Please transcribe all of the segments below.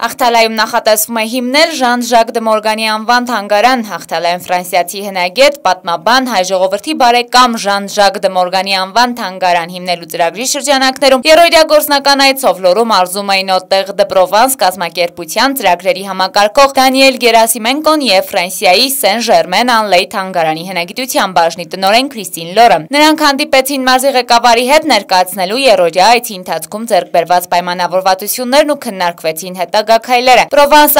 Աղթալայում նախատեսվում է հիմնել Ժան Ժակ դե անվան թանգարան, Աղթալայում ֆրանսիացի հնագետ, պատմաբան, հայ ժողովրդի բարեկամ Ժան Ժակ դե անվան թանգարան հիմնելու ծրագրի շրջանակներում երորյա գործնական այցով լորում արզում էին Օտեղ դե Պրովանս կազմակերպության ծրագրերի համակարգող Դանիել Գերասիմենկոն և Ֆրանսիայի Սեն Ժերմեն Անլեյ թանգարանի հնագիտության բաժնի տնորեն Քրիստին Լորը։ Նրանք հանդիպեցին մարզի ղեկավարի հետ ներկայացնելու երորյա այցի ընթացքում ձեռք բերված պայմանավորվածություններն ու քննարկվեցին հետագա հետագաքայլերը։ Պրովանս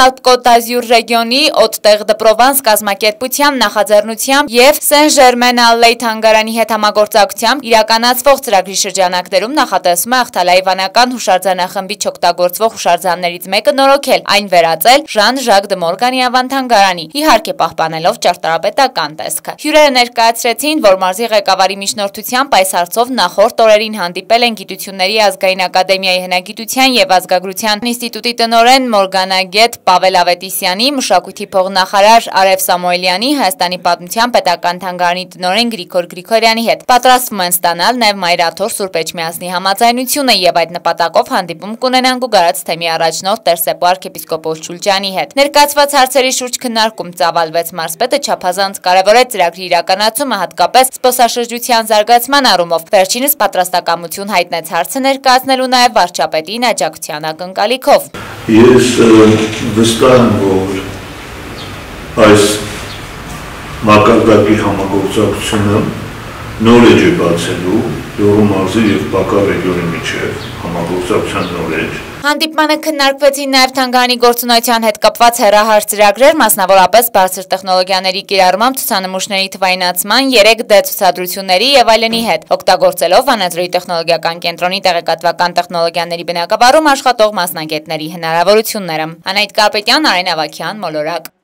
d'Azur ռեգիոնի Օտտեղ դե Պրովանս կազմակերպությամբ նախաձեռնությամբ եւ Germain Alley թանգարանի հետ համագործակցությամբ իրականացվող ծրագրի շրջանակներում նախատեսվում է Ախտալայի վանական հուշարձանախմբի չօգտագործվող հուշարձաններից մեկը նորոգել, այն վերածել Ժան Ժակ դե Մորգանի ավան թանգարանի, իհարկե պահպանելով ճարտարապետական տեսքը։ Հյուրերը ներկայացրեցին, որ մարզի ղեկավարի միջնորդությամբ այս հարցով նախորդ օրերին հանդիպել են Գիտությունների ազգային ակադեմիայի հնագիտության եւ ազգագրության ինստիտուտի տնօրեն Տնօրեն Մորգանագետ Պավել Ավետիսյանի, մշակույթի փողնախարար Արև Սամոյլյանի, Հայաստանի պատմության պետական թանգարանի տնօրեն Գրիգոր Գրիգորյանի հետ պատրաստվում են ստանալ նաև Մայրաթոր Սուրբ Էջմիածնի համաձայնությունը եւ այդ նպատակով հանդիպում կունենան Գուգարաց թեմի առաջնորդ Տերսեպո arczepiskopos Շուլջանի հետ։ Ներկայացված հարցերի շուրջ քննարկում ծավալվեց մարզպետը չափազանց կարևորեց ծրագրի իրականացումը հատկապես զբոսաշրջության զարգացման առումով։ Վերջինս պատրաստակամություն հայտնեց հարցը ներկայացնելու նաև վարչապետին աջակցության ակնկալիքով։ Ես վստահ եմ, որ այս մակարդակի համագործակցությունը նոր էջ է բացելու Լոռու մարզի եւ Բակա ռեգիոնի միջև համագործակցության նոր էջ Հանդիպմանը քննարկվեցին նաև թանգարանի գործունեության հետ կապված հեռահար ծրագրեր, մասնավորապես բարձր տեխնոլոգիաների կիրառմամբ ցուցանմուշների թվայնացման, 3D ցուցադրությունների եւ այլնի հետ, օգտագործելով Վանաձորի տեխնոլոգիական կենտրոնի տեղեկատվական տեխնոլոգիաների բնակավարում աշխատող մասնագետների հնարավորությունները։ Անայդ Կարպետյան, Արեն Ավակյան, Մոլորակ